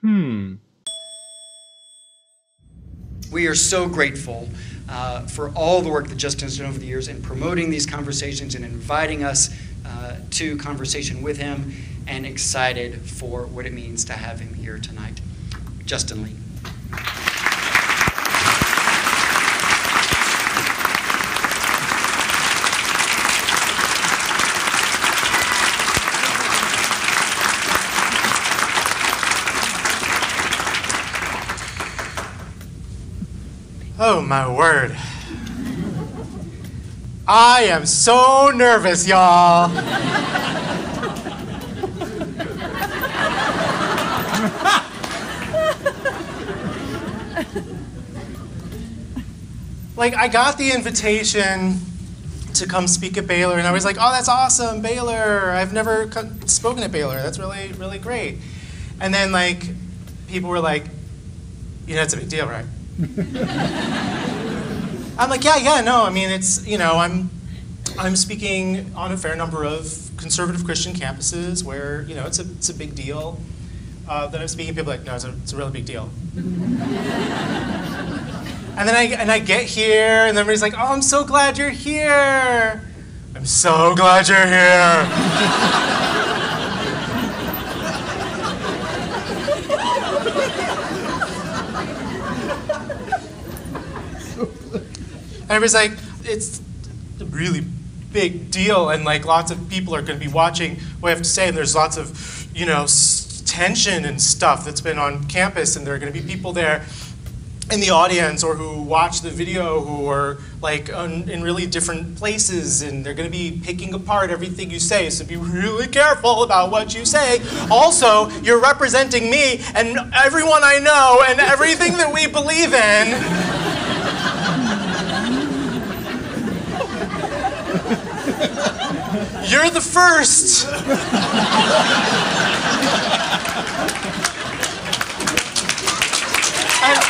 Hmm. We are so grateful uh, for all the work that Justin has done over the years in promoting these conversations and inviting us uh, to conversation with him, and excited for what it means to have him here tonight. Justin Lee. Oh my word. I am so nervous, y'all. like, I got the invitation to come speak at Baylor, and I was like, oh, that's awesome, Baylor. I've never spoken at Baylor. That's really, really great. And then, like, people were like, you know, it's a big deal, right? I'm like, yeah, yeah, no. I mean, it's you know, I'm I'm speaking on a fair number of conservative Christian campuses where you know it's a it's a big deal. Uh, that I'm speaking, people are like, no, it's a, it's a really big deal. and then I and I get here, and everybody's like, oh, I'm so glad you're here. I'm so glad you're here. And everybody's like, it's a really big deal, and like lots of people are going to be watching what I have to say, and there's lots of, you know, tension and stuff that's been on campus, and there are going to be people there in the audience or who watch the video who are like in really different places and they're going to be picking apart everything you say so be really careful about what you say. Also you're representing me and everyone i know and everything that we believe in You're the first. And-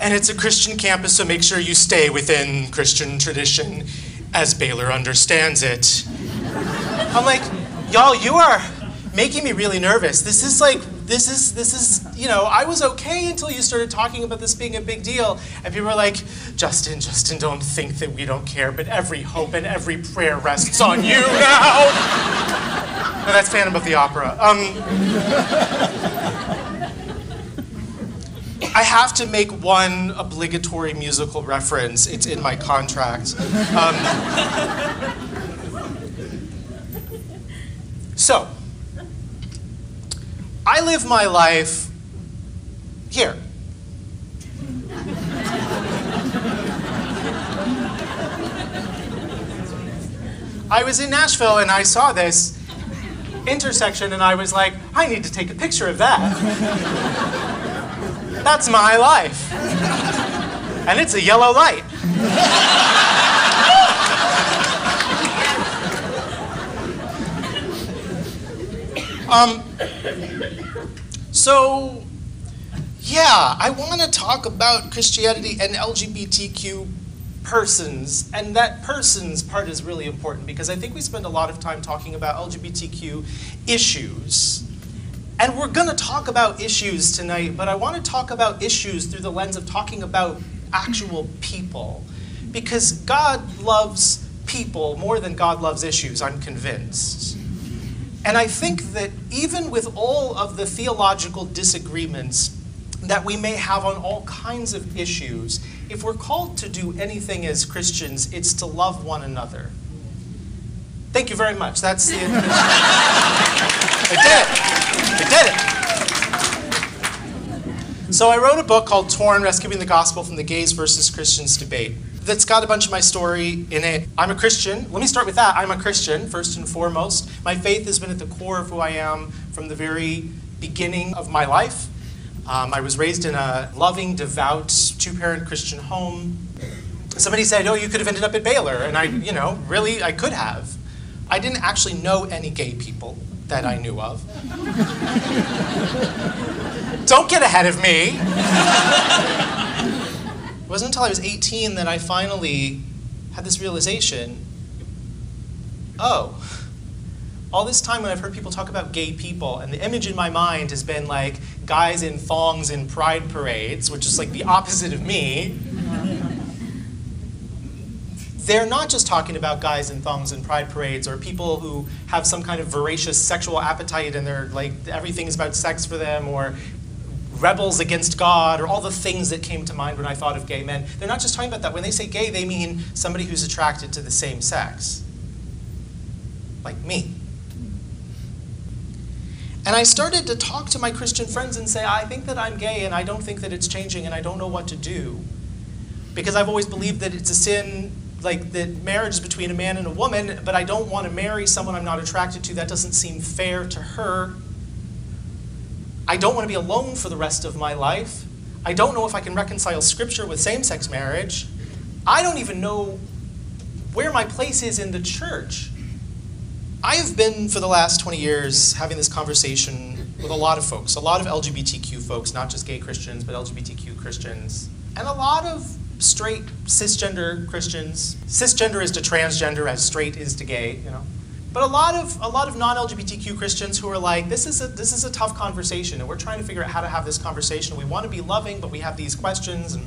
and it's a Christian campus, so make sure you stay within Christian tradition as Baylor understands it. I'm like, y'all, you are making me really nervous. This is like, this is, this is, you know, I was okay until you started talking about this being a big deal. And people were like, Justin, Justin, don't think that we don't care, but every hope and every prayer rests on you now. no, that's Phantom of the Opera. Um, I have to make one obligatory musical reference. It's in my contract. Um, so, I live my life here. I was in Nashville and I saw this intersection and I was like, I need to take a picture of that. That's my life. And it's a yellow light. um, so, yeah, I want to talk about Christianity and LGBTQ persons, and that persons part is really important because I think we spend a lot of time talking about LGBTQ issues. And we're going to talk about issues tonight, but I want to talk about issues through the lens of talking about actual people. Because God loves people more than God loves issues, I'm convinced. And I think that even with all of the theological disagreements that we may have on all kinds of issues, if we're called to do anything as Christians, it's to love one another. Thank you very much. That's the. I did it. I did it. So I wrote a book called Torn Rescuing the Gospel from the Gays versus Christians Debate. That's got a bunch of my story in it. I'm a Christian. Let me start with that. I'm a Christian, first and foremost. My faith has been at the core of who I am from the very beginning of my life. Um, I was raised in a loving, devout, two parent Christian home. Somebody said, Oh, you could have ended up at Baylor. And I, you know, really, I could have. I didn't actually know any gay people that I knew of. Don't get ahead of me. It wasn't until I was 18 that I finally had this realization oh, all this time when I've heard people talk about gay people, and the image in my mind has been like guys in thongs in pride parades, which is like the opposite of me. They're not just talking about guys in thongs in pride parades or people who have some kind of voracious sexual appetite and they're like everything's about sex for them or rebels against God or all the things that came to mind when I thought of gay men. They're not just talking about that. When they say gay, they mean somebody who's attracted to the same sex. Like me. And I started to talk to my Christian friends and say, I think that I'm gay and I don't think that it's changing and I don't know what to do. Because I've always believed that it's a sin, like that marriage is between a man and a woman, but I don't want to marry someone I'm not attracted to. That doesn't seem fair to her. I don't want to be alone for the rest of my life. I don't know if I can reconcile scripture with same sex marriage. I don't even know where my place is in the church. I have been, for the last 20 years, having this conversation with a lot of folks, a lot of LGBTQ folks, not just gay Christians, but LGBTQ Christians, and a lot of straight cisgender Christians. Cisgender is to transgender as straight is to gay, you know. But a lot of a lot of non-LGBTQ Christians who are like, this is a this is a tough conversation, and we're trying to figure out how to have this conversation. We want to be loving, but we have these questions. And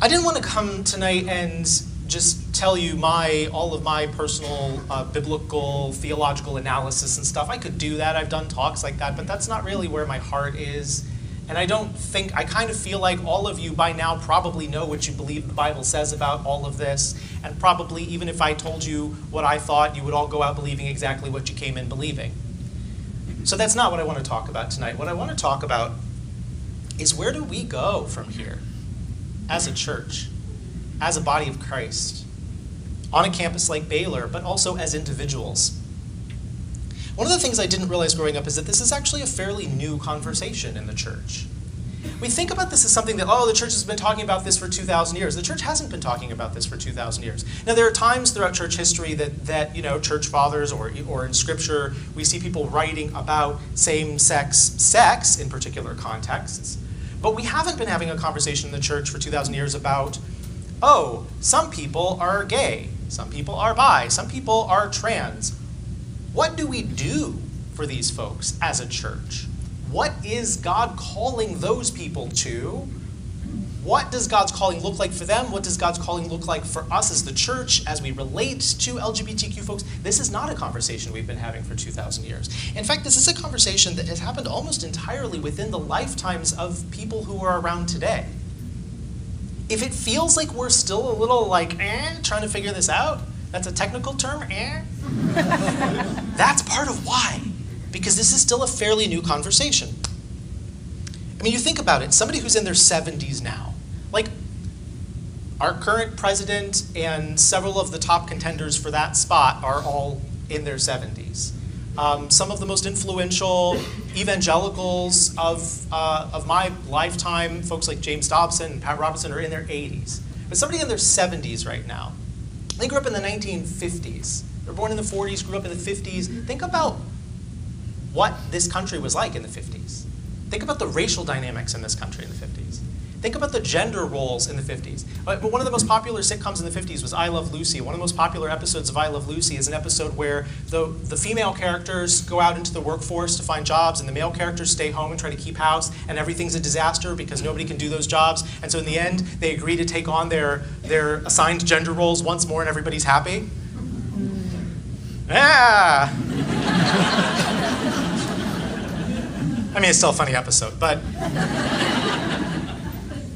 I didn't want to come tonight and just tell you my all of my personal uh, biblical theological analysis and stuff. I could do that. I've done talks like that, but that's not really where my heart is. And I don't think I kind of feel like all of you by now probably know what you believe the Bible says about all of this, and probably even if I told you what I thought, you would all go out believing exactly what you came in believing. So that's not what I want to talk about tonight. What I want to talk about is where do we go from here as a church? as a body of Christ on a campus like Baylor, but also as individuals. One of the things I didn't realize growing up is that this is actually a fairly new conversation in the church. We think about this as something that, oh, the church has been talking about this for 2,000 years. The church hasn't been talking about this for 2,000 years. Now, there are times throughout church history that, that you know, church fathers or, or in scripture, we see people writing about same sex sex in particular contexts. But we haven't been having a conversation in the church for 2,000 years about oh, some people are gay, some people are bi, some people are trans. What do we do for these folks as a church? What is God calling those people to? What does God's calling look like for them? What does God's calling look like for us as the church as we relate to LGBTQ folks? This is not a conversation we've been having for 2,000 years. In fact, this is a conversation that has happened almost entirely within the lifetimes of people who are around today if it feels like we're still a little like eh, trying to figure this out, that's a technical term, eh? that's part of why. Because this is still a fairly new conversation. I mean, you think about it, somebody who's in their 70s now, like our current president and several of the top contenders for that spot are all in their 70s. Um, some of the most influential evangelicals of, uh, of my lifetime, folks like James Dobson and Pat Robertson, are in their 80s. But somebody in their 70s right now, they grew up in the 1950s. They're born in the 40s, grew up in the 50s. Think about what this country was like in the 50s. Think about the racial dynamics in this country in the 50s. Think about the gender roles in the 50s. Uh, but one of the most popular sitcoms in the 50s was I Love Lucy. One of the most popular episodes of I Love Lucy is an episode where the, the female characters go out into the workforce to find jobs, and the male characters stay home and try to keep house, and everything's a disaster because nobody can do those jobs. And so in the end, they agree to take on their, their assigned gender roles once more, and everybody's happy. Yeah! I mean, it's still a funny episode, but.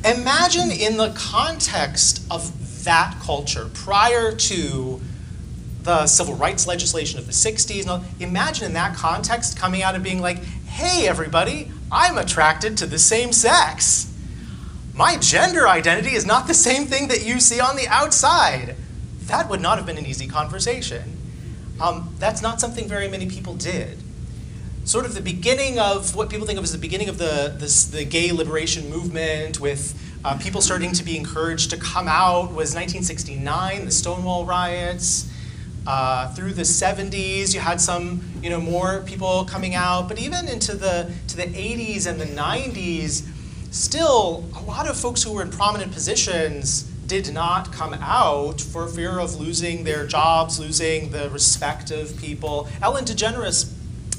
Imagine in the context of that culture, prior to the civil rights legislation of the 60s, imagine in that context coming out and being like, hey, everybody, I'm attracted to the same sex. My gender identity is not the same thing that you see on the outside. That would not have been an easy conversation. Um, that's not something very many people did sort of the beginning of what people think of as the beginning of the, this, the gay liberation movement with uh, people starting to be encouraged to come out was 1969, the Stonewall riots. Uh, through the 70s, you had some, you know, more people coming out, but even into the to the 80s and the 90s, still a lot of folks who were in prominent positions did not come out for fear of losing their jobs, losing the respect of people. Ellen DeGeneres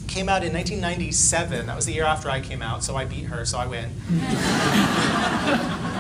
came out in 1997. That was the year after I came out, so I beat her, so I win.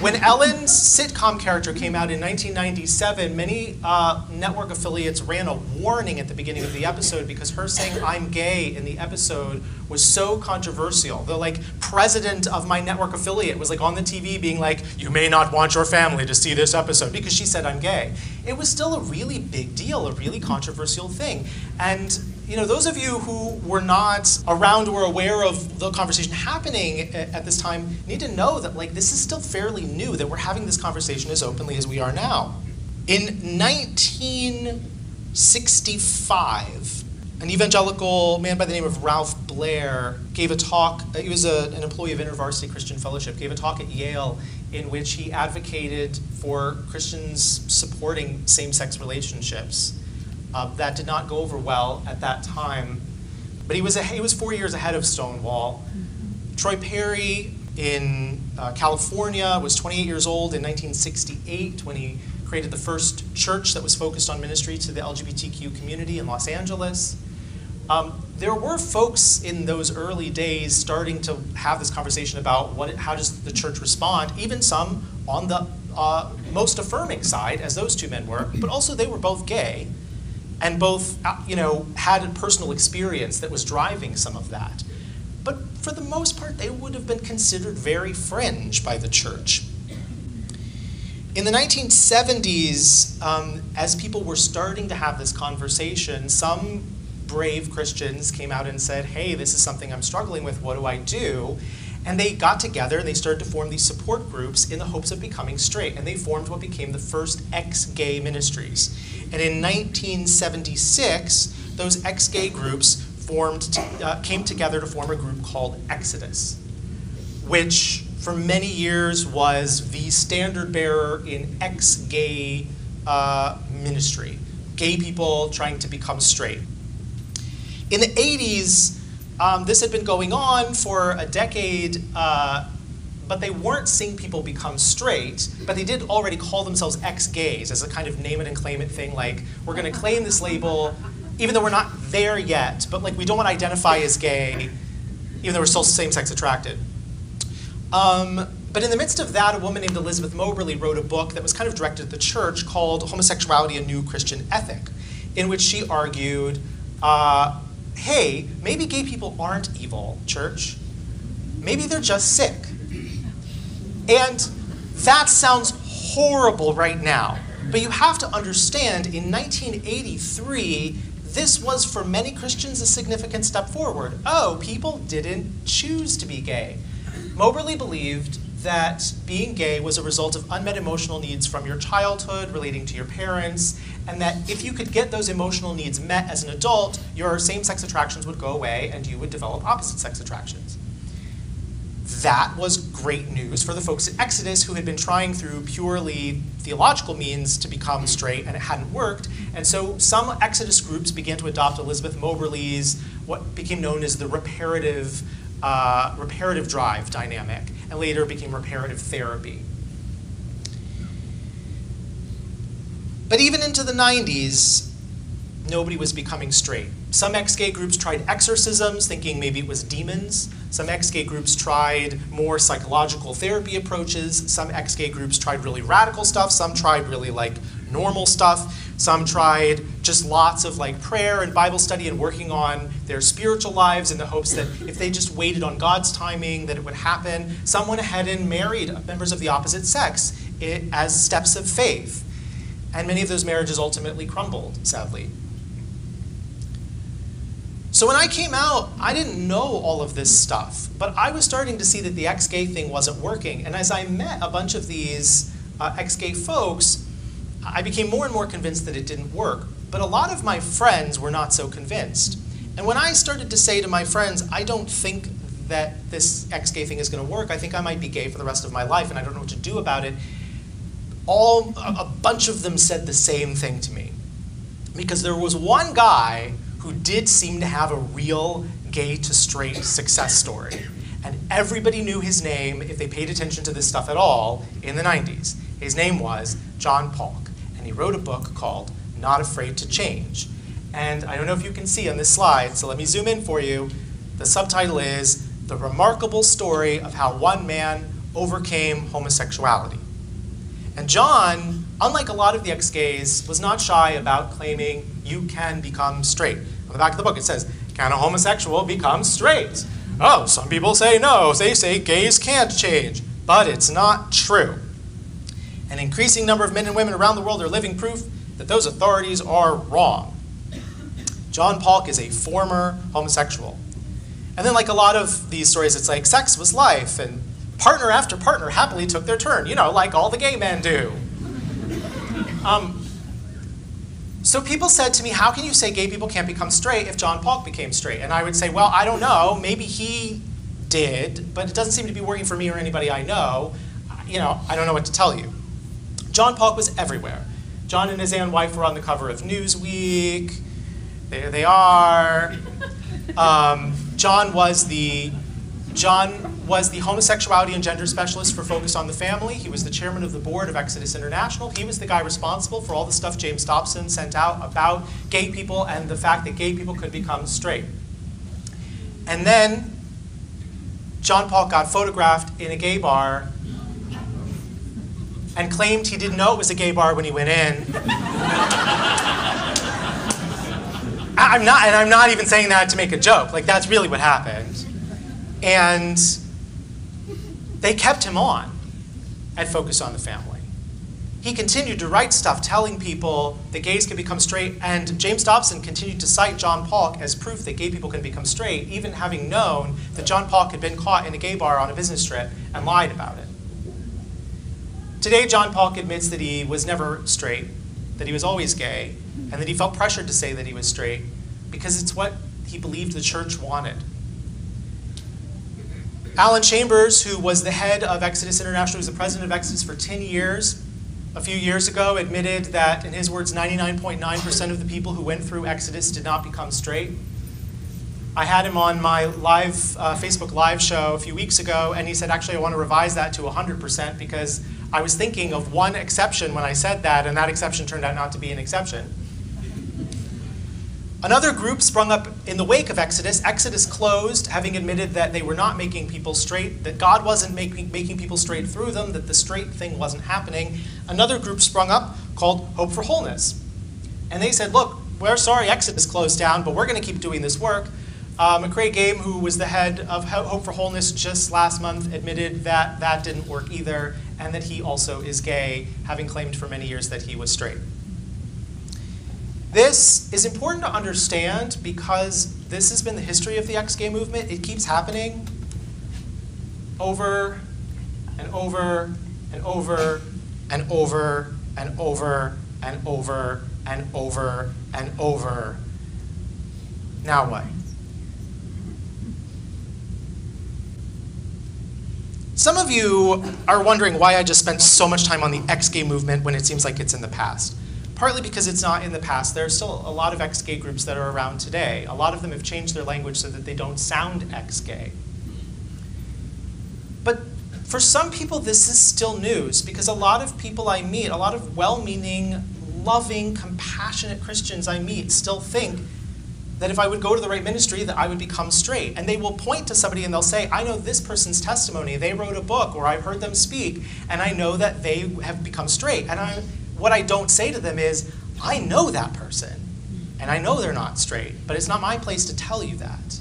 when Ellen's sitcom character came out in 1997, many uh, network affiliates ran a warning at the beginning of the episode because her saying "I'm gay" in the episode was so controversial. The like president of my network affiliate was like on the TV being like, "You may not want your family to see this episode because she said I'm gay." It was still a really big deal, a really controversial thing, and you know, those of you who were not around or aware of the conversation happening at this time need to know that like this is still fairly new that we're having this conversation as openly as we are now. In 1965, an evangelical man by the name of Ralph Blair gave a talk. Uh, he was a, an employee of InterVarsity Christian Fellowship. Gave a talk at Yale in which he advocated for Christians supporting same-sex relationships. Uh, that did not go over well at that time. But he was, a, he was four years ahead of Stonewall. Mm-hmm. Troy Perry in uh, California was 28 years old in 1968 when he created the first church that was focused on ministry to the LGBTQ community in Los Angeles. Um, there were folks in those early days starting to have this conversation about what, how does the church respond, even some on the uh, most affirming side, as those two men were, but also they were both gay and both uh, you know had a personal experience that was driving some of that. But for the most part, they would have been considered very fringe by the church. In the 1970s, um, as people were starting to have this conversation, some brave Christians came out and said, Hey, this is something I'm struggling with. What do I do? And they got together and they started to form these support groups in the hopes of becoming straight. And they formed what became the first ex gay ministries. And in 1976, those ex gay groups formed, uh, came together to form a group called Exodus, which for many years was the standard bearer in ex gay uh, ministry, gay people trying to become straight. In the 80s, um, this had been going on for a decade, uh, but they weren't seeing people become straight, but they did already call themselves ex gays as a kind of name it and claim it thing, like, we're going to claim this label, even though we're not there yet, but like, we don't want to identify as gay, even though we're still same sex attracted. Um, but in the midst of that, a woman named Elizabeth Moberly wrote a book that was kind of directed at the church called Homosexuality A New Christian Ethic, in which she argued uh, hey, maybe gay people aren't evil, church. Maybe they're just sick. And that sounds horrible right now. But you have to understand, in 1983, this was for many Christians a significant step forward. Oh, people didn't choose to be gay. Moberly believed that being gay was a result of unmet emotional needs from your childhood relating to your parents, and that if you could get those emotional needs met as an adult, your same sex attractions would go away and you would develop opposite sex attractions. That was great news for the folks at Exodus who had been trying through purely theological means to become straight and it hadn't worked. And so some Exodus groups began to adopt Elizabeth Moberly's, what became known as the reparative, uh, reparative drive dynamic, and later became reparative therapy. But even into the 90s, nobody was becoming straight. Some ex gay groups tried exorcisms, thinking maybe it was demons. Some ex gay groups tried more psychological therapy approaches. Some ex gay groups tried really radical stuff. Some tried really like normal stuff. Some tried just lots of like prayer and Bible study and working on their spiritual lives in the hopes that if they just waited on God's timing, that it would happen. Some went ahead and married members of the opposite sex as steps of faith. And many of those marriages ultimately crumbled, sadly. So when I came out, I didn't know all of this stuff, but I was starting to see that the ex gay thing wasn't working. And as I met a bunch of these uh, ex gay folks, I became more and more convinced that it didn't work. But a lot of my friends were not so convinced. And when I started to say to my friends, I don't think that this ex gay thing is going to work, I think I might be gay for the rest of my life and I don't know what to do about it, all a bunch of them said the same thing to me. Because there was one guy who did seem to have a real gay to straight success story. and everybody knew his name if they paid attention to this stuff at all in the 90s. His name was John Paulk, and he wrote a book called Not Afraid to Change. And I don't know if you can see on this slide, so let me zoom in for you. The subtitle is The Remarkable Story of How One Man Overcame Homosexuality. And John, unlike a lot of the ex gays, was not shy about claiming you can become straight. On the back of the book it says, Can a homosexual become straight? Oh, some people say no. They say gays can't change. But it's not true. An increasing number of men and women around the world are living proof that those authorities are wrong. John Paulk is a former homosexual. And then, like a lot of these stories, it's like sex was life, and partner after partner happily took their turn, you know, like all the gay men do. Um, so people said to me, How can you say gay people can't become straight if John Paulk became straight? And I would say, Well, I don't know. Maybe he did, but it doesn't seem to be working for me or anybody I know. You know, I don't know what to tell you. John Paulk was everywhere. John and his and wife were on the cover of Newsweek. There they are. Um, John was the John was the homosexuality and gender specialist for Focus on the Family. He was the chairman of the board of Exodus International. He was the guy responsible for all the stuff James Dobson sent out about gay people and the fact that gay people could become straight. And then John Paulk got photographed in a gay bar and claimed he didn't know it was a gay bar when he went in. I'm not, and I'm not even saying that to make a joke. Like, that's really what happened. And they kept him on at Focus on the Family. He continued to write stuff telling people that gays can become straight, and James Dobson continued to cite John Paulk as proof that gay people can become straight, even having known that John Paulk had been caught in a gay bar on a business trip and lied about it. Today, John Paulk admits that he was never straight, that he was always gay, and that he felt pressured to say that he was straight because it's what he believed the church wanted. Alan Chambers, who was the head of Exodus International, who was the president of Exodus for 10 years, a few years ago admitted that, in his words, 99.9% of the people who went through Exodus did not become straight. I had him on my live uh, Facebook live show a few weeks ago, and he said, actually, I want to revise that to 100% because I was thinking of one exception when I said that, and that exception turned out not to be an exception. Another group sprung up in the wake of Exodus. Exodus closed, having admitted that they were not making people straight, that God wasn't making, making people straight through them, that the straight thing wasn't happening. Another group sprung up called Hope for Wholeness. And they said, look, we're sorry Exodus closed down, but we're going to keep doing this work. Uh, McKrae Game, who was the head of Hope for Wholeness just last month, admitted that that didn't work either, and that he also is gay, having claimed for many years that he was straight. This is important to understand because this has been the history of the ex-gay movement. It keeps happening over and over and over and over and over and over and over and over. Now what? Some of you are wondering why I just spent so much time on the ex-gay movement when it seems like it's in the past partly because it's not in the past. There are still a lot of ex-gay groups that are around today. A lot of them have changed their language so that they don't sound ex-gay. But for some people, this is still news because a lot of people I meet, a lot of well-meaning, loving, compassionate Christians I meet still think that if I would go to the right ministry, that I would become straight. And they will point to somebody and they'll say, I know this person's testimony. They wrote a book, or I've heard them speak, and I know that they have become straight. And I, what I don't say to them is, I know that person, and I know they're not straight, but it's not my place to tell you that.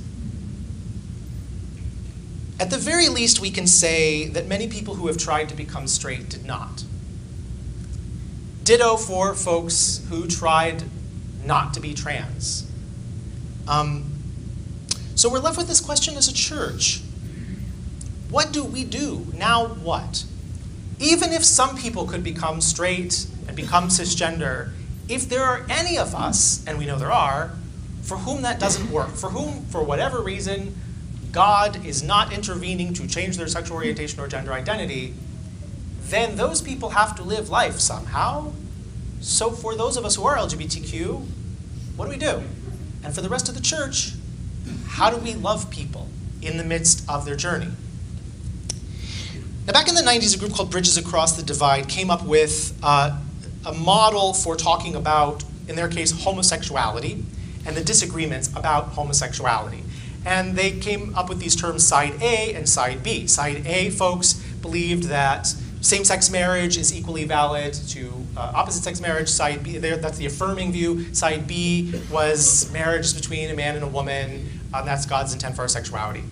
At the very least, we can say that many people who have tried to become straight did not. Ditto for folks who tried not to be trans. Um, so we're left with this question as a church. What do we do? Now what? Even if some people could become straight and become cisgender, if there are any of us, and we know there are, for whom that doesn't work, for whom, for whatever reason, God is not intervening to change their sexual orientation or gender identity, then those people have to live life somehow. So for those of us who are LGBTQ, what do we do? And for the rest of the church, how do we love people? in the midst of their journey. Now, back in the 90s, a group called Bridges Across the Divide came up with uh, a model for talking about, in their case, homosexuality and the disagreements about homosexuality. And they came up with these terms side A and side B. Side A folks believed that same sex marriage is equally valid to uh, opposite sex marriage. Side B, that's the affirming view. Side B was marriage between a man and a woman. Um, that's God's intent for our sexuality.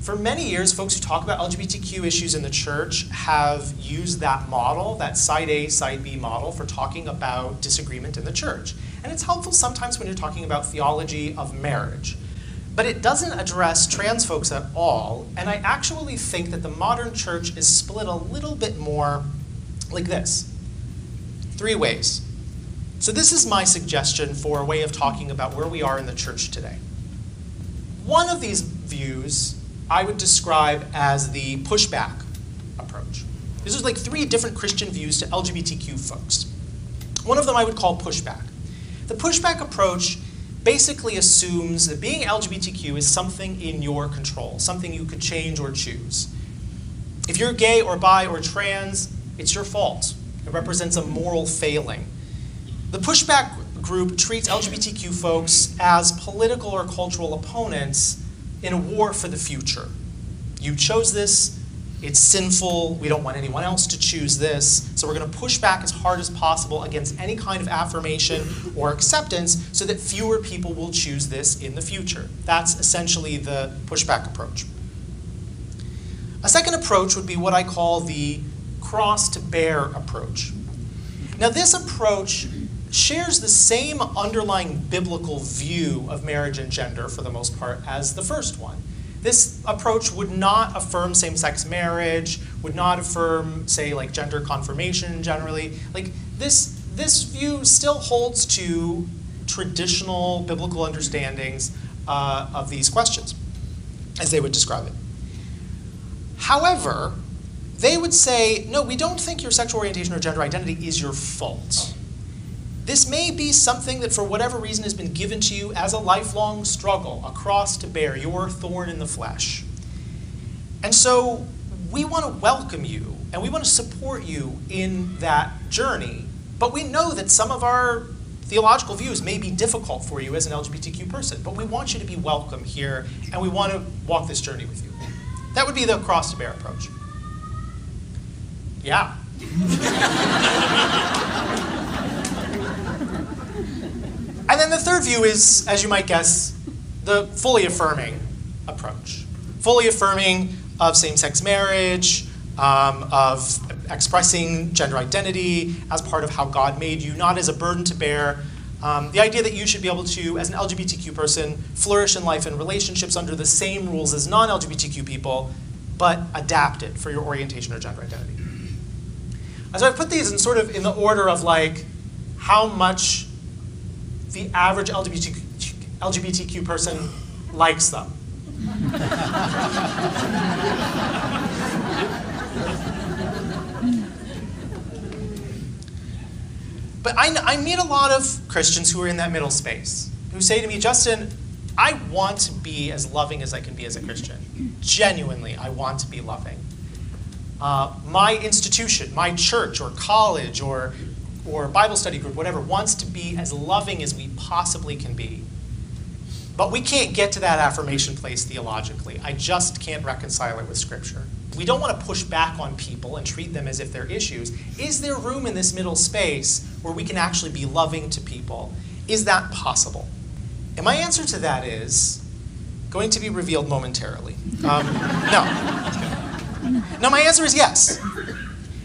For many years, folks who talk about LGBTQ issues in the church have used that model, that side A, side B model, for talking about disagreement in the church. And it's helpful sometimes when you're talking about theology of marriage. But it doesn't address trans folks at all, and I actually think that the modern church is split a little bit more like this three ways. So, this is my suggestion for a way of talking about where we are in the church today. One of these views I would describe as the pushback approach. This is like three different Christian views to LGBTQ folks. One of them I would call pushback. The pushback approach basically assumes that being LGBTQ is something in your control, something you could change or choose. If you're gay or bi or trans, it's your fault. It represents a moral failing. The pushback group treats LGBTQ folks as political or cultural opponents in a war for the future. You chose this, it's sinful, we don't want anyone else to choose this, so we're going to push back as hard as possible against any kind of affirmation or acceptance so that fewer people will choose this in the future. That's essentially the pushback approach. A second approach would be what I call the cross to bear approach. Now, this approach shares the same underlying biblical view of marriage and gender, for the most part, as the first one. This approach would not affirm same sex marriage, would not affirm, say, like gender confirmation generally. Like, this, this view still holds to traditional biblical understandings uh, of these questions, as they would describe it. However, they would say, no, we don't think your sexual orientation or gender identity is your fault. This may be something that, for whatever reason, has been given to you as a lifelong struggle, a cross to bear, your thorn in the flesh. And so we want to welcome you and we want to support you in that journey. But we know that some of our theological views may be difficult for you as an LGBTQ person, but we want you to be welcome here and we want to walk this journey with you. That would be the cross to bear approach. Yeah. And then the third view is, as you might guess, the fully affirming approach. Fully affirming of same sex marriage, um, of expressing gender identity as part of how God made you, not as a burden to bear. Um, the idea that you should be able to, as an LGBTQ person, flourish in life and relationships under the same rules as non LGBTQ people, but adapt it for your orientation or gender identity. So I've put these in sort of in the order of like how much the average LGBTQ, LGBTQ person likes them. but I, I meet a lot of Christians who are in that middle space who say to me, Justin, I want to be as loving as I can be as a Christian. Genuinely, I want to be loving. Uh, my institution, my church or college or or Bible study group, whatever, wants to be as loving as possibly can be. But we can't get to that affirmation place theologically. I just can't reconcile it with Scripture. We don't want to push back on people and treat them as if they're issues. Is there room in this middle space where we can actually be loving to people? Is that possible? And my answer to that is going to be revealed momentarily. Um, no. No, my answer is yes.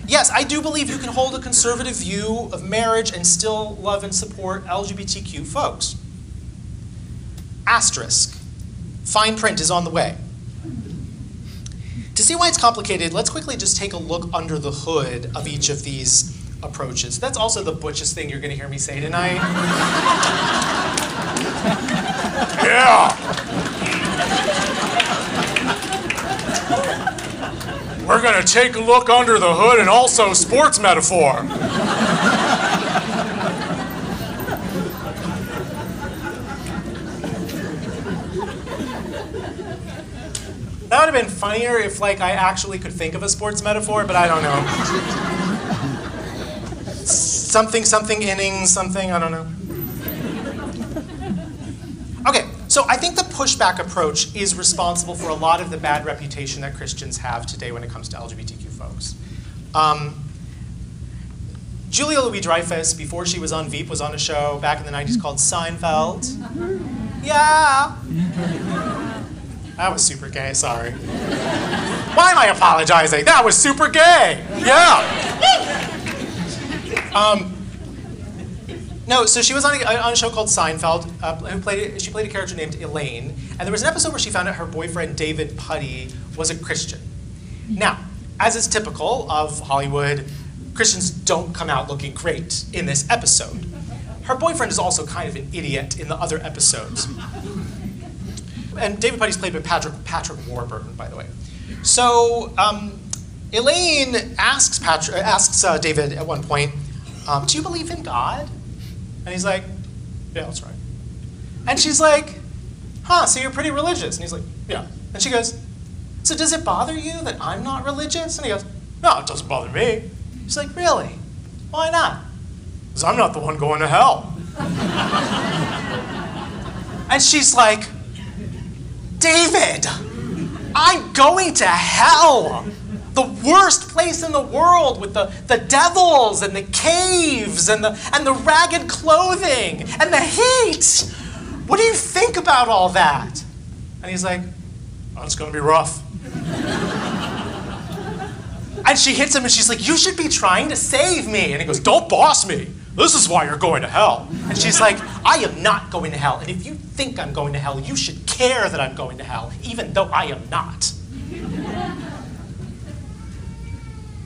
Yes, I do believe you can hold a conservative view of marriage and still love and support LGBTQ folks. Asterisk. Fine print is on the way. To see why it's complicated, let's quickly just take a look under the hood of each of these approaches. That's also the butchest thing you're going to hear me say tonight. yeah! We're going to take a look under the hood and also sports metaphor. That would have been funnier if like I actually could think of a sports metaphor, but I don't know. something, something innings, something, I don't know. Okay, so I think the pushback approach is responsible for a lot of the bad reputation that Christians have today when it comes to LGBTQ folks. Um, Julia Louis Dreyfus, before she was on Veep, was on a show back in the 90s called Seinfeld. Yeah. That was super gay, sorry. Why am I apologizing? That was super gay. Yeah. Um, no, so she was on a, on a show called Seinfeld. Uh, who played, she played a character named Elaine. And there was an episode where she found out her boyfriend, David Puddy was a Christian. Now, as is typical of Hollywood, Christians don't come out looking great in this episode. Her boyfriend is also kind of an idiot in the other episodes and David Puddy's played by Patrick, Patrick Warburton, by the way. So um, Elaine asks, Patrick, asks uh, David at one point, um, Do you believe in God? And he's like, Yeah, that's right. And she's like, Huh, so you're pretty religious? And he's like, Yeah. And she goes, So does it bother you that I'm not religious? And he goes, No, it doesn't bother me. She's like, Really? Why not? Because I'm not the one going to hell. and she's like, David, I'm going to hell. The worst place in the world with the, the devils and the caves and the, and the ragged clothing and the heat. What do you think about all that? And he's like, oh, It's going to be rough. and she hits him and she's like, You should be trying to save me. And he goes, Don't boss me. This is why you're going to hell. And she's like, I am not going to hell. And if you think I'm going to hell, you should care that I'm going to hell, even though I am not.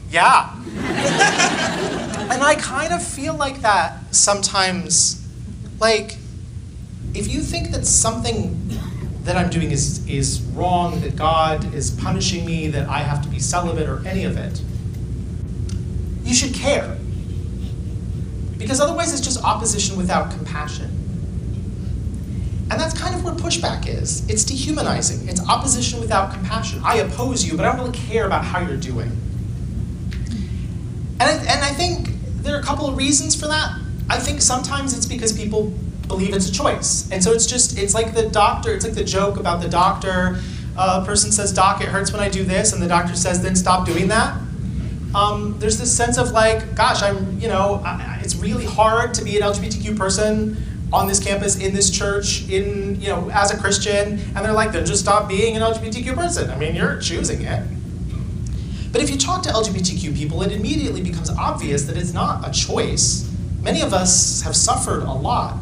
Yeah. and I kind of feel like that sometimes. Like, if you think that something that I'm doing is, is wrong, that God is punishing me, that I have to be celibate, or any of it, you should care. Because otherwise, it's just opposition without compassion. And that's kind of what pushback is it's dehumanizing, it's opposition without compassion. I oppose you, but I don't really care about how you're doing. And I, and I think there are a couple of reasons for that. I think sometimes it's because people believe it's a choice. And so it's just, it's like the doctor, it's like the joke about the doctor. Uh, a person says, Doc, it hurts when I do this, and the doctor says, then stop doing that um, there's this sense of like, gosh, I'm, you know, I, it's really hard to be an LGBTQ person on this campus, in this church, in, you know, as a Christian, and they're like, then just stop being an LGBTQ person. I mean, you're choosing it. But if you talk to LGBTQ people, it immediately becomes obvious that it's not a choice. Many of us have suffered a lot.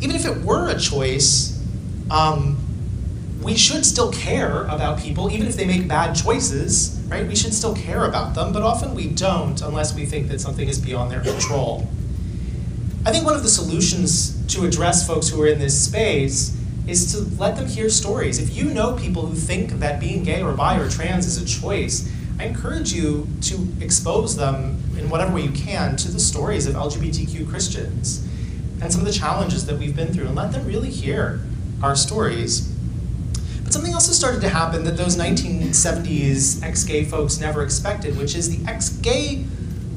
Even if it were a choice, um, we should still care about people, even if they make bad choices, right? We should still care about them, but often we don't unless we think that something is beyond their control. I think one of the solutions to address folks who are in this space is to let them hear stories. If you know people who think that being gay or bi or trans is a choice, I encourage you to expose them in whatever way you can to the stories of LGBTQ Christians and some of the challenges that we've been through and let them really hear our stories but something else has started to happen that those 1970s ex gay folks never expected, which is the ex gay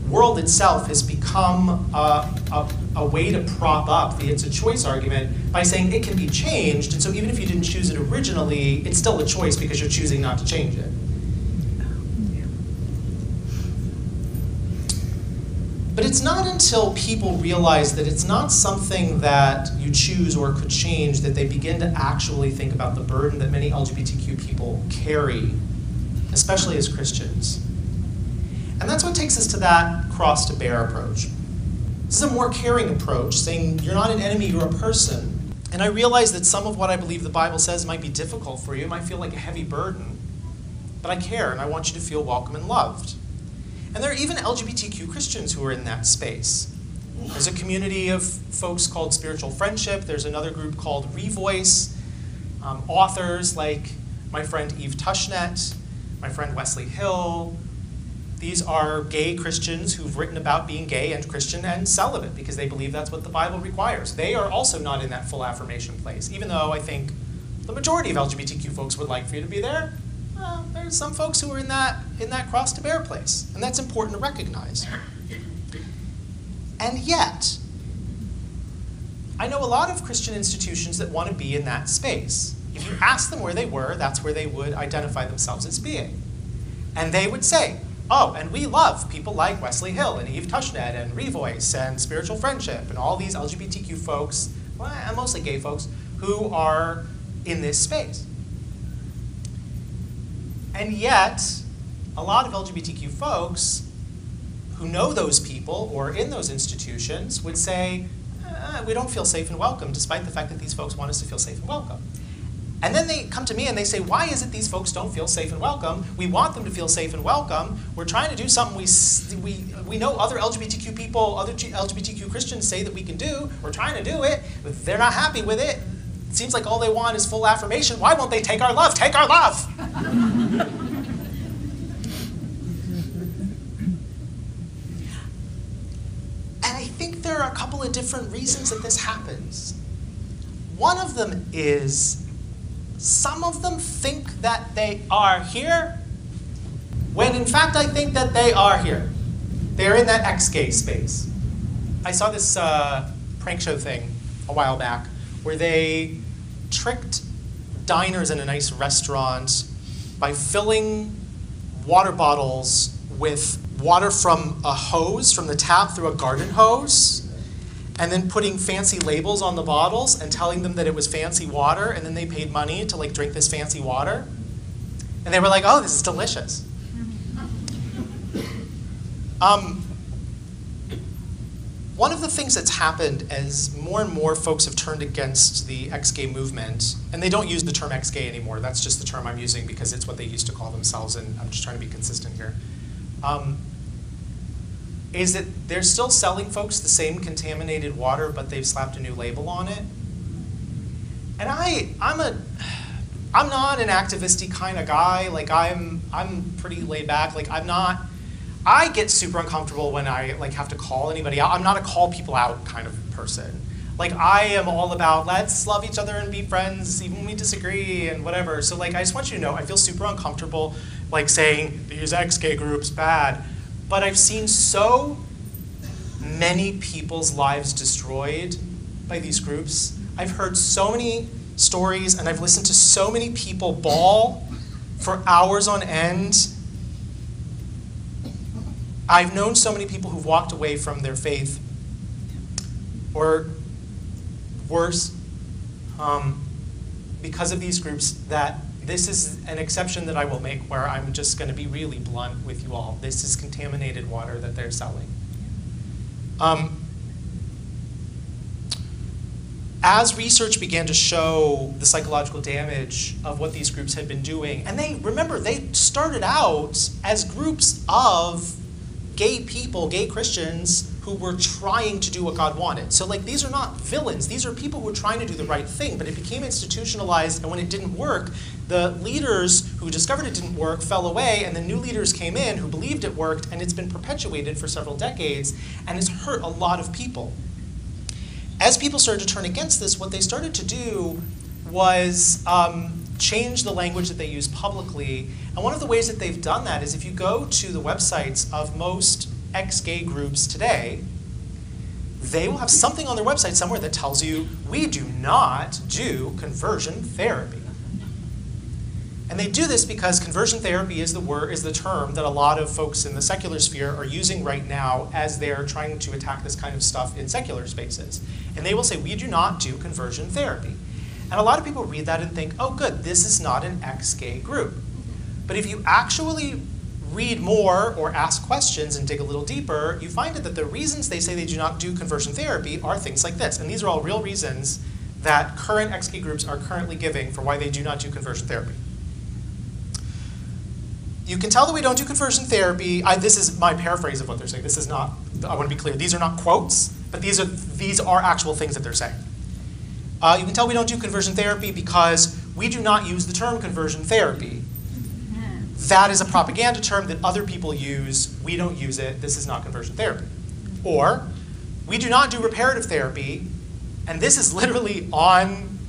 world itself has become a, a, a, way to prop up the it's a choice argument by saying it can be changed. And so even if you didn't choose it originally, it's still a choice because you're choosing not to change it. But it's not until people realize that it's not something that you choose or could change that they begin to actually think about the burden that many LGBTQ people carry, especially as Christians. And that's what takes us to that cross to bear approach. This is a more caring approach, saying you're not an enemy, you're a person. And I realize that some of what I believe the Bible says might be difficult for you, it might feel like a heavy burden. But I care and I want you to feel welcome and loved. And there are even LGBTQ Christians who are in that space. There's a community of folks called Spiritual Friendship. There's another group called Revoice. Um, authors like my friend Eve Tushnet, my friend Wesley Hill. These are gay Christians who've written about being gay and Christian and celibate because they believe that's what the Bible requires. They are also not in that full affirmation place, even though I think the majority of LGBTQ folks would like for you to be there. Well, there's some folks who are in that in that cross to bear place, and that's important to recognize. And yet, I know a lot of Christian institutions that want to be in that space. If you ask them where they were, that's where they would identify themselves as being. And they would say, oh, and we love people like Wesley Hill and Eve Tushnet and Revoice and Spiritual Friendship and all these LGBTQ folks, well, and mostly gay folks, who are in this space. And yet, a lot of LGBTQ folks who know those people or in those institutions would say, uh, we don't feel safe and welcome, despite the fact that these folks want us to feel safe and welcome. And then they come to me and they say, why is it these folks don't feel safe and welcome? We want them to feel safe and welcome. We're trying to do something we, we, we know other LGBTQ people, other LGBTQ Christians say that we can do. We're trying to do it. They're not happy with it. It seems like all they want is full affirmation. Why won't they take our love? Take our love! And I think there are a couple of different reasons that this happens. One of them is some of them think that they are here, when in fact I think that they are here. They're in that gay space. I saw this uh, prank show thing a while back where they tricked diners in a nice restaurant by filling water bottles with water from a hose, from the tap through a garden hose, and then putting fancy labels on the bottles and telling them that it was fancy water, and then they paid money to like drink this fancy water. And they were like, oh, this is delicious. Um, one of the things that's happened as more and more folks have turned against the ex-gay movement, and they don't use the term ex-gay anymore, that's just the term I'm using because it's what they used to call themselves, and I'm just trying to be consistent here. Um, is that they're still selling folks the same contaminated water, but they've slapped a new label on it. And I, I'm a, I'm not an activisty kind of guy. Like I'm, I'm pretty laid back. Like I'm not. I get super uncomfortable when I like have to call anybody out. I'm not a call people out kind of person. Like I am all about let's love each other and be friends even when we disagree and whatever. So like I just want you to know I feel super uncomfortable like saying these ex-gay groups bad but I've seen so many people's lives destroyed by these groups. I've heard so many stories and I've listened to so many people bawl for hours on end. I've known so many people who've walked away from their faith, or worse, um, because of these groups that this is an exception that I will make where I'm just going to be really blunt with you all. This is contaminated water that they're selling. Um, as research began to show the psychological damage of what these groups had been doing, and they remember they started out as groups of gay people, gay Christians who were trying to do what God wanted. So, like, these are not villains. These are people who are trying to do the right thing, but it became institutionalized, and when it didn't work, the leaders who discovered it didn't work fell away, and the new leaders came in who believed it worked, and it's been perpetuated for several decades, and it's hurt a lot of people. As people started to turn against this, what they started to do was um, change the language that they use publicly. And one of the ways that they've done that is if you go to the websites of most ex gay groups today, they will have something on their website somewhere that tells you, we do not do conversion therapy. And they do this because conversion therapy is the word is the term that a lot of folks in the secular sphere are using right now as they're trying to attack this kind of stuff in secular spaces. And they will say, we do not do conversion therapy. And a lot of people read that and think, oh good, this is not an ex-gay group. But if you actually read more or ask questions and dig a little deeper, you find that the reasons they say they do not do conversion therapy are things like this. And these are all real reasons that current ex-gay groups are currently giving for why they do not do conversion therapy. You can tell that we don't do conversion therapy. I, this is my paraphrase of what they're saying. This is not, I want to be clear, these are not quotes, but these are, these are actual things that they're saying. Uh, you can tell we don't do conversion therapy because we do not use the term conversion therapy. That is a propaganda term that other people use. We don't use it. This is not conversion therapy. Or, we do not do reparative therapy, and this is literally on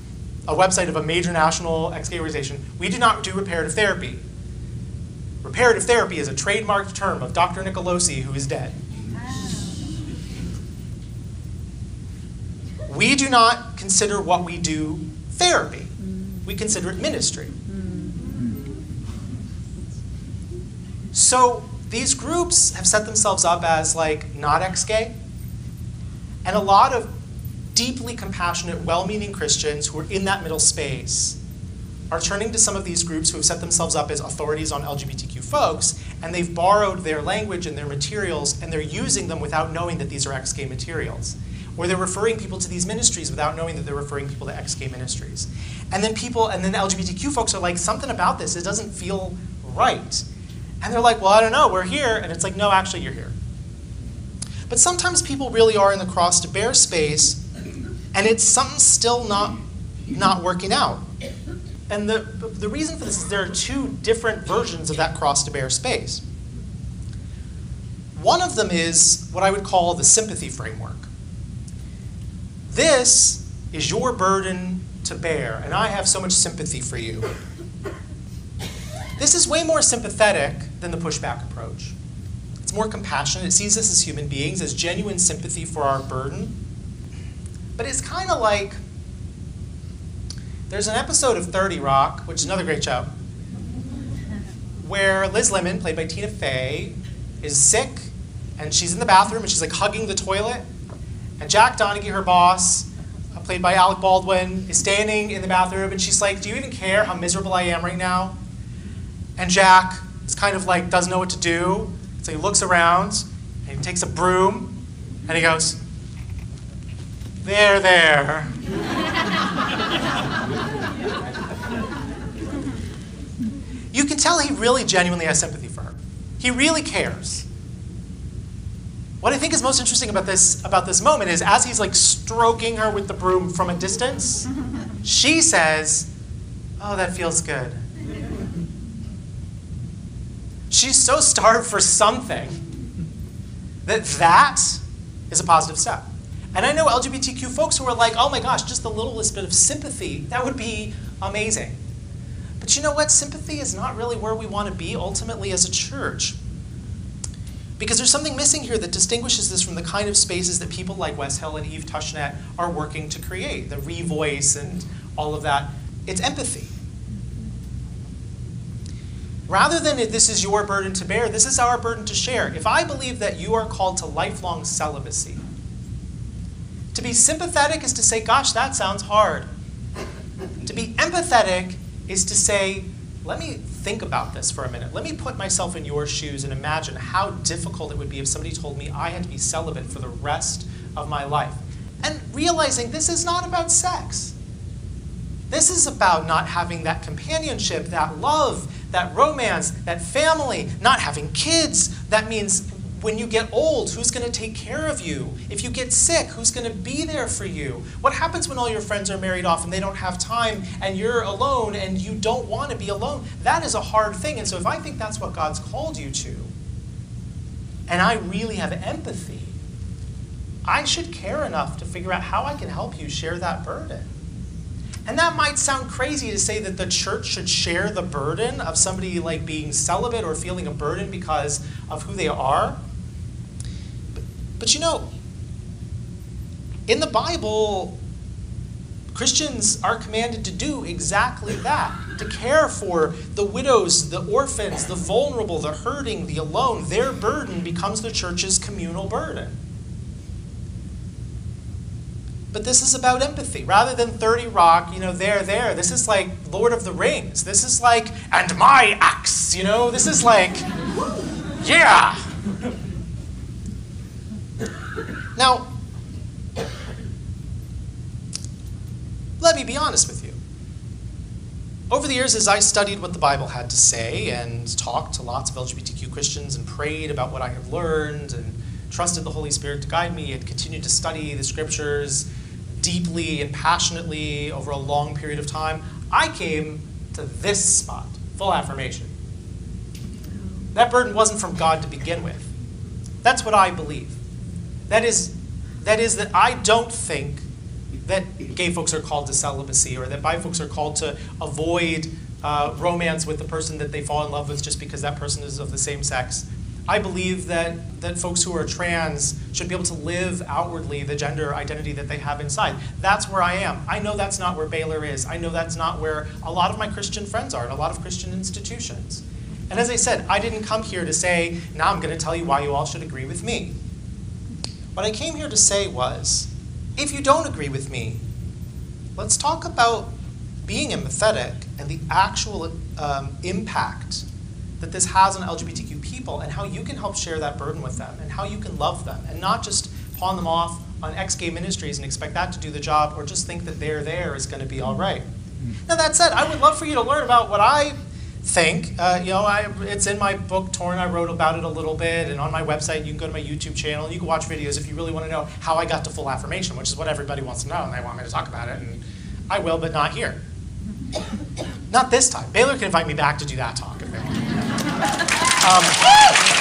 a website of a major national ex-gay organization. We do not do reparative therapy Reparative therapy is a trademarked term of Dr. Nicolosi, who is dead. We do not consider what we do therapy. We consider it ministry. So these groups have set themselves up as like not ex-gay, and a lot of deeply compassionate, well-meaning Christians who are in that middle space are turning to some of these groups who have set themselves up as authorities on LGBTQ folks, and they've borrowed their language and their materials, and they're using them without knowing that these are ex-gay materials. Or they're referring people to these ministries without knowing that they're referring people to ex-gay ministries. And then people, and then the LGBTQ folks are like, something about this, it doesn't feel right. And they're like, well, I don't know, we're here. And it's like, no, actually, you're here. But sometimes people really are in the cross to bear space, and it's something still not, not working out. And the, the reason for this is there are two different versions of that cross to bear space. One of them is what I would call the sympathy framework. This is your burden to bear, and I have so much sympathy for you. This is way more sympathetic than the pushback approach. It's more compassionate. It sees us as human beings, as genuine sympathy for our burden. But it's kind of like there's an episode of 30 Rock, which is another great show, where Liz Lemon, played by Tina Fey, is sick and she's in the bathroom and she's like hugging the toilet. And Jack Donaghy, her boss, uh, played by Alec Baldwin, is standing in the bathroom and she's like, Do you even care how miserable I am right now? And Jack is kind of like, doesn't know what to do. So he looks around and he takes a broom and he goes, There, there. you can tell he really genuinely has sympathy for her. He really cares. What I think is most interesting about this about this moment is as he's like stroking her with the broom from a distance, she says, "Oh, that feels good." She's so starved for something that that is a positive step. And I know LGBTQ folks who are like, "Oh my gosh, just the littlest bit of sympathy, that would be amazing." But you know what? Sympathy is not really where we want to be ultimately as a church. Because there's something missing here that distinguishes this from the kind of spaces that people like Wes Hill and Eve Tushnet are working to create, the Revoice and all of that. It's empathy. Rather than this is your burden to bear, this is our burden to share. If I believe that you are called to lifelong celibacy, to be sympathetic is to say, gosh, that sounds hard. To be empathetic is to say, let me think about this for a minute. Let me put myself in your shoes and imagine how difficult it would be if somebody told me I had to be celibate for the rest of my life. And realizing this is not about sex. This is about not having that companionship, that love, that romance, that family, not having kids. That means when you get old, who's going to take care of you? If you get sick, who's going to be there for you? What happens when all your friends are married off and they don't have time and you're alone and you don't want to be alone? That is a hard thing. And so if I think that's what God's called you to, and I really have empathy, I should care enough to figure out how I can help you share that burden. And that might sound crazy to say that the church should share the burden of somebody like being celibate or feeling a burden because of who they are. But, you know, in the Bible, Christians are commanded to do exactly that to care for the widows, the orphans, the vulnerable, the hurting, the alone. Their burden becomes the church's communal burden. But this is about empathy. Rather than 30 Rock, you know, there, there. This is like Lord of the Rings. This is like, and my axe, you know? This is like, yeah. Now, let me be honest with you. Over the years, as I studied what the Bible had to say and talked to lots of LGBTQ Christians and prayed about what I had learned and trusted the Holy Spirit to guide me and continued to study the scriptures deeply and passionately over a long period of time, I came to this spot full affirmation. That burden wasn't from God to begin with. That's what I believe. That is, that is that I don't think that gay folks are called to celibacy or that bi folks are called to avoid uh, romance with the person that they fall in love with just because that person is of the same sex. I believe that, that folks who are trans should be able to live outwardly the gender identity that they have inside. That's where I am. I know that's not where Baylor is. I know that's not where a lot of my Christian friends are and a lot of Christian institutions. And as I said, I didn't come here to say, now I'm going to tell you why you all should agree with me. What I came here to say was, if you don't agree with me, let's talk about being empathetic and the actual um, impact that this has on LGBTQ people and how you can help share that burden with them and how you can love them and not just pawn them off on ex gay ministries and expect that to do the job or just think that they're there is going to be all right. Now, that said, I would love for you to learn about what I think. Uh, you know, I, it's in my book, Torn. I wrote about it a little bit, and on my website, you can go to my YouTube channel and you can watch videos if you really want to know how I got to full affirmation, which is what everybody wants to know, and they want me to talk about it, and I will, but not here. Not this time. Baylor can invite me back to do that talk if they want. Um,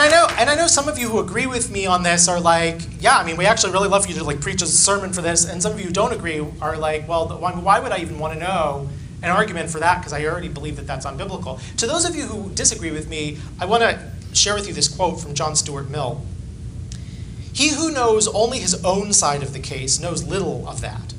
and I know, and I know some of you who agree with me on this are like, yeah, I mean, we actually really love for you to like preach a sermon for this, and some of you who don't agree are like, well, why would I even want to know an argument for that? Because I already believe that that's unbiblical. To those of you who disagree with me, I want to share with you this quote from John Stuart Mill. He who knows only his own side of the case knows little of that.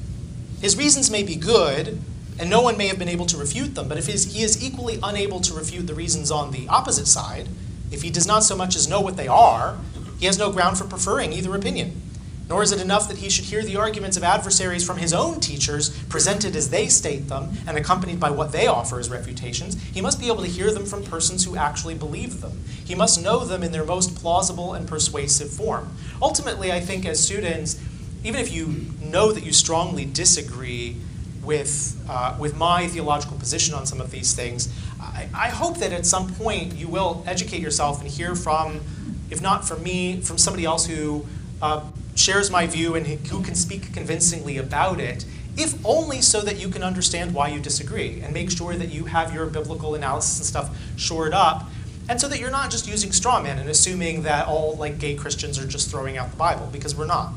His reasons may be good, and no one may have been able to refute them, but if he is equally unable to refute the reasons on the opposite side, if he does not so much as know what they are, he has no ground for preferring either opinion. Nor is it enough that he should hear the arguments of adversaries from his own teachers, presented as they state them and accompanied by what they offer as refutations. He must be able to hear them from persons who actually believe them. He must know them in their most plausible and persuasive form. Ultimately, I think as students, even if you know that you strongly disagree with, uh, with my theological position on some of these things, I, I hope that at some point you will educate yourself and hear from, if not from me, from somebody else who uh, shares my view and who can speak convincingly about it, if only so that you can understand why you disagree and make sure that you have your biblical analysis and stuff shored up, and so that you're not just using straw men and assuming that all like gay Christians are just throwing out the Bible, because we're not.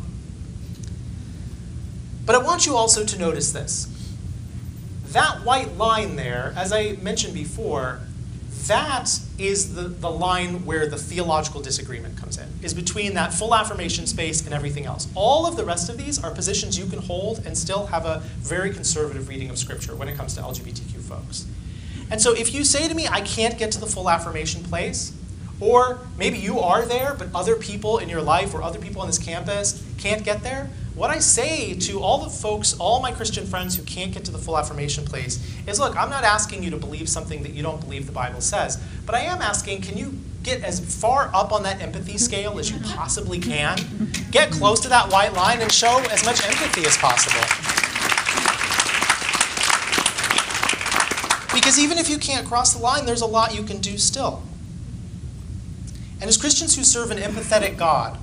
But I want you also to notice this that white line there, as I mentioned before, that is the, the line where the theological disagreement comes in, is between that full affirmation space and everything else. All of the rest of these are positions you can hold and still have a very conservative reading of Scripture when it comes to LGBTQ folks. And so if you say to me, I can't get to the full affirmation place, or maybe you are there, but other people in your life or other people on this campus can't get there, what I say to all the folks, all my Christian friends who can't get to the full affirmation place is look, I'm not asking you to believe something that you don't believe the Bible says, but I am asking, can you get as far up on that empathy scale as you possibly can? Get close to that white line and show as much empathy as possible. Because even if you can't cross the line, there's a lot you can do still. And as Christians who serve an empathetic God,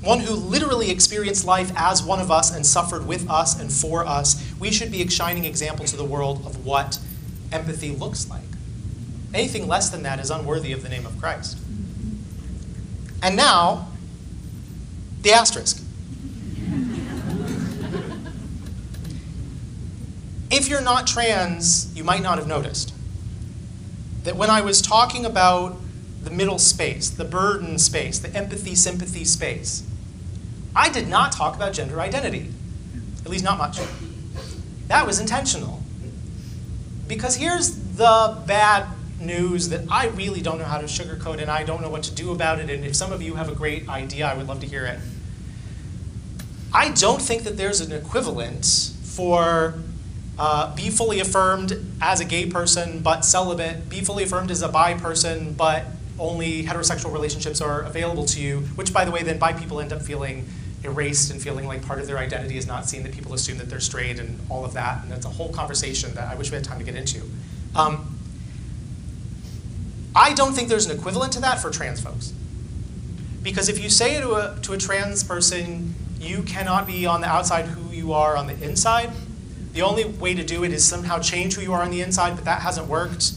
one who literally experienced life as one of us and suffered with us and for us, we should be a shining example to the world of what empathy looks like. Anything less than that is unworthy of the name of Christ. And now, the asterisk. if you're not trans, you might not have noticed that when I was talking about the middle space, the burden space, the empathy sympathy space, I did not talk about gender identity, at least not much. That was intentional. Because here's the bad news that I really don't know how to sugarcoat and I don't know what to do about it. And if some of you have a great idea, I would love to hear it. I don't think that there's an equivalent for uh, be fully affirmed as a gay person but celibate, be fully affirmed as a bi person but only heterosexual relationships are available to you, which, by the way, then bi people end up feeling erased and feeling like part of their identity is not seen, that people assume that they're straight and all of that. And that's a whole conversation that I wish we had time to get into. Um, I don't think there's an equivalent to that for trans folks. Because if you say to a, to a trans person, you cannot be on the outside who you are on the inside, the only way to do it is somehow change who you are on the inside, but that hasn't worked.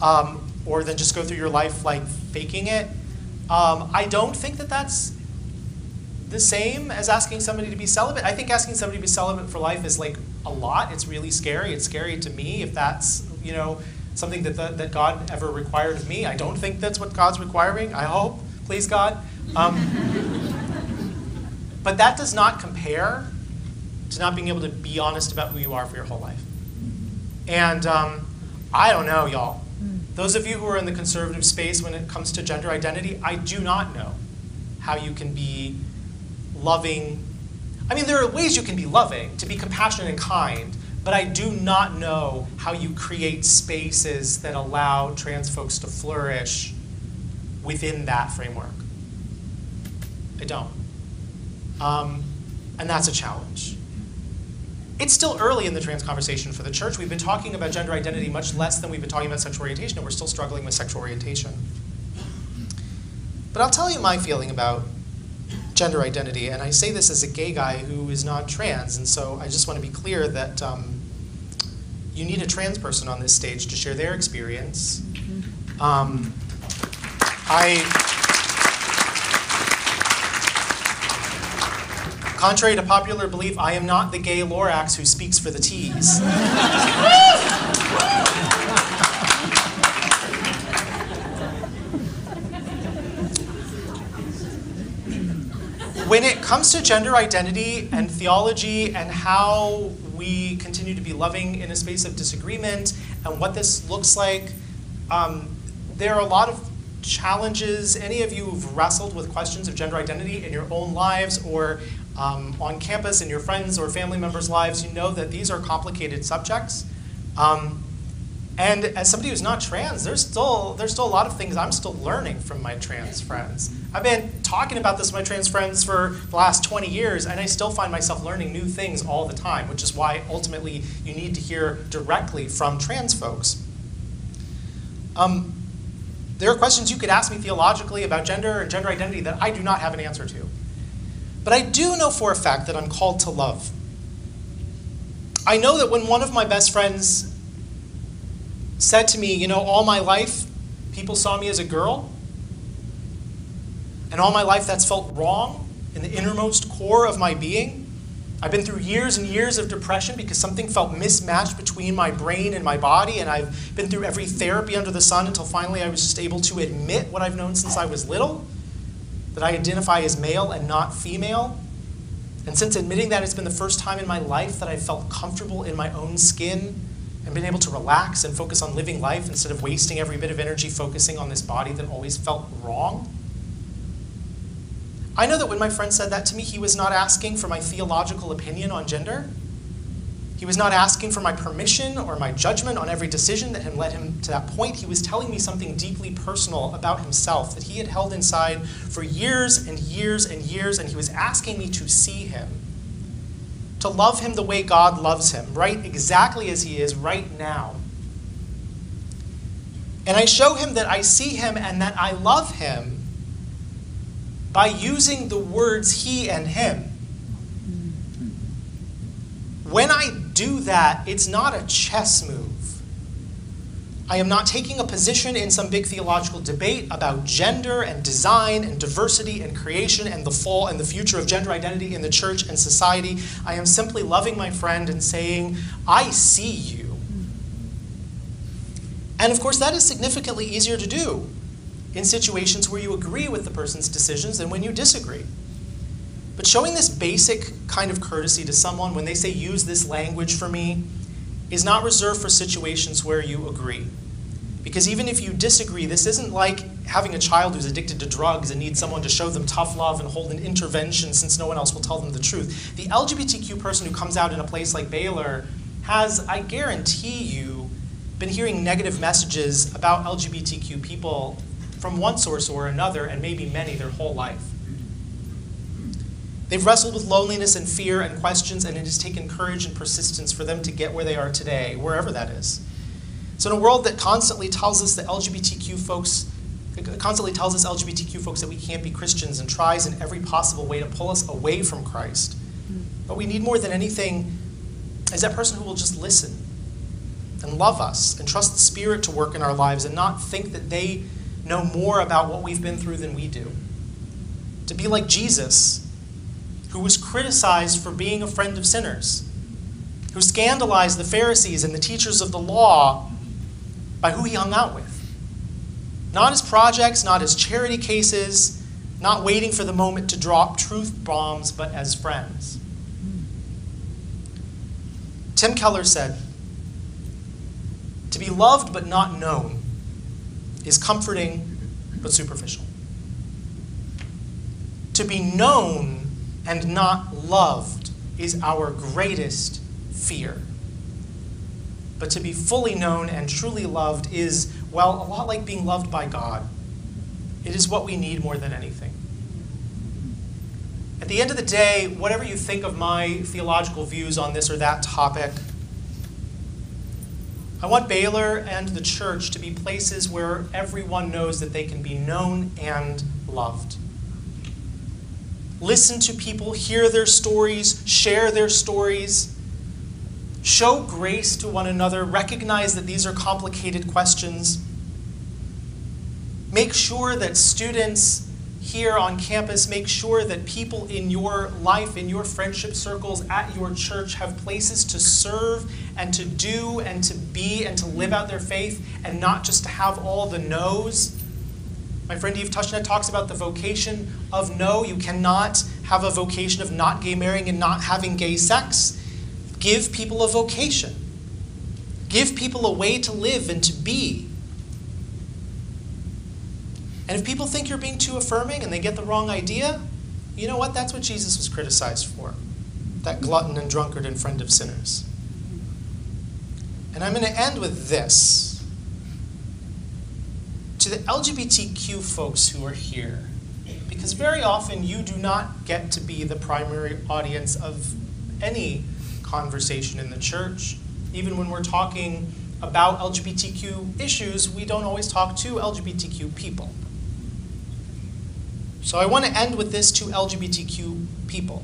Um, or then just go through your life like faking it. Um, I don't think that that's the same as asking somebody to be celibate. I think asking somebody to be celibate for life is like a lot. It's really scary. It's scary to me if that's, you know, something that, the, that God ever required of me. I don't think that's what God's requiring. I hope. Please, God. Um, but that does not compare to not being able to be honest about who you are for your whole life. And um, I don't know, y'all. Those of you who are in the conservative space when it comes to gender identity, I do not know how you can be loving. I mean, there are ways you can be loving, to be compassionate and kind, but I do not know how you create spaces that allow trans folks to flourish within that framework. I don't. Um, and that's a challenge. It's still early in the trans conversation for the church. We've been talking about gender identity much less than we've been talking about sexual orientation, and we're still struggling with sexual orientation. But I'll tell you my feeling about gender identity, and I say this as a gay guy who is not trans, and so I just want to be clear that um, you need a trans person on this stage to share their experience. Um, I. Contrary to popular belief, I am not the gay Lorax who speaks for the T's. when it comes to gender identity and theology and how we continue to be loving in a space of disagreement and what this looks like, um, there are a lot of challenges. Any of you who've wrestled with questions of gender identity in your own lives or um, on campus in your friends or family members' lives, you know that these are complicated subjects. Um, and as somebody who's not trans, there's still there's still a lot of things I'm still learning from my trans friends. I've been talking about this with my trans friends for the last 20 years, and I still find myself learning new things all the time, which is why ultimately you need to hear directly from trans folks. Um, there are questions you could ask me theologically about gender and gender identity that I do not have an answer to. But I do know for a fact that I'm called to love. I know that when one of my best friends said to me, You know, all my life, people saw me as a girl, and all my life that's felt wrong in the innermost core of my being. I've been through years and years of depression because something felt mismatched between my brain and my body, and I've been through every therapy under the sun until finally I was just able to admit what I've known since I was little that I identify as male and not female. And since admitting that, it's been the first time in my life that I've felt comfortable in my own skin and been able to relax and focus on living life instead of wasting every bit of energy focusing on this body that always felt wrong. I know that when my friend said that to me, he was not asking for my theological opinion on gender. He was not asking for my permission or my judgment on every decision that had led him to that point. He was telling me something deeply personal about himself that he had held inside for years and years and years, and he was asking me to see him, to love him the way God loves him, right exactly as he is right now. And I show him that I see him and that I love him by using the words he and him. When I do that, it's not a chess move. I am not taking a position in some big theological debate about gender and design and diversity and creation and the fall and the future of gender identity in the church and society. I am simply loving my friend and saying, I see you. And of course, that is significantly easier to do in situations where you agree with the person's decisions than when you disagree. But showing this basic kind of courtesy to someone when they say, use this language for me, is not reserved for situations where you agree. Because even if you disagree, this isn't like having a child who's addicted to drugs and needs someone to show them tough love and hold an intervention since no one else will tell them the truth. The LGBTQ person who comes out in a place like Baylor has, I guarantee you, been hearing negative messages about LGBTQ people from one source or another, and maybe many their whole life. They've wrestled with loneliness and fear and questions, and it has taken courage and persistence for them to get where they are today, wherever that is. So, in a world that constantly tells us that LGBTQ folks, constantly tells us LGBTQ folks that we can't be Christians and tries in every possible way to pull us away from Christ, what we need more than anything is that person who will just listen and love us and trust the Spirit to work in our lives and not think that they know more about what we've been through than we do. To be like Jesus who was criticized for being a friend of sinners, who scandalized the Pharisees and the teachers of the law by who he hung out with. Not his projects, not his charity cases, not waiting for the moment to drop truth bombs, but as friends. Tim Keller said, To be loved but not known is comforting but superficial. To be known and not loved is our greatest fear. But to be fully known and truly loved is, well, a lot like being loved by God. It is what we need more than anything. At the end of the day, whatever you think of my theological views on this or that topic, I want Baylor and the church to be places where everyone knows that they can be known and loved. Listen to people, hear their stories, share their stories, show grace to one another, recognize that these are complicated questions. Make sure that students here on campus, make sure that people in your life, in your friendship circles, at your church have places to serve and to do and to be and to live out their faith and not just to have all the no's. My friend Eve Tushnet talks about the vocation of no. You cannot have a vocation of not gay marrying and not having gay sex. Give people a vocation. Give people a way to live and to be. And if people think you're being too affirming and they get the wrong idea, you know what? That's what Jesus was criticized for that glutton and drunkard and friend of sinners. And I'm going to end with this. To the LGBTQ folks who are here, because very often you do not get to be the primary audience of any conversation in the church. Even when we're talking about LGBTQ issues, we don't always talk to LGBTQ people. So I want to end with this to LGBTQ people.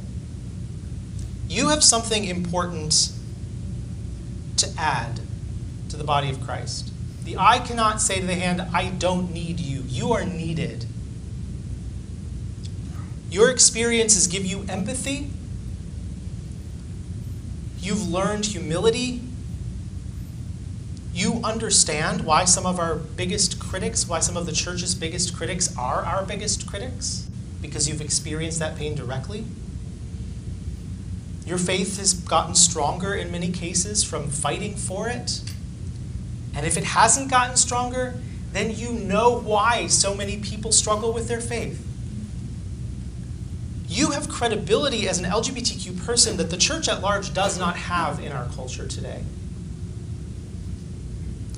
You have something important to add to the body of Christ. The eye cannot say to the hand, I don't need you. You are needed. Your experiences give you empathy. You've learned humility. You understand why some of our biggest critics, why some of the church's biggest critics are our biggest critics, because you've experienced that pain directly. Your faith has gotten stronger in many cases from fighting for it. And if it hasn't gotten stronger, then you know why so many people struggle with their faith. You have credibility as an LGBTQ person that the church at large does not have in our culture today.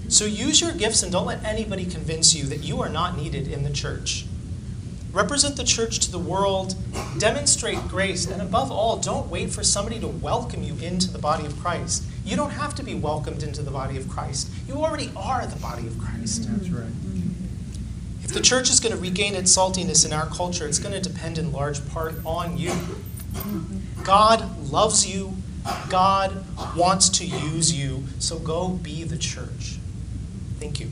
So use your gifts and don't let anybody convince you that you are not needed in the church. Represent the church to the world, demonstrate grace, and above all, don't wait for somebody to welcome you into the body of Christ. You don't have to be welcomed into the body of Christ. You already are the body of Christ. That's right. If the church is going to regain its saltiness in our culture, it's going to depend in large part on you. God loves you. God wants to use you. So go be the church. Thank you.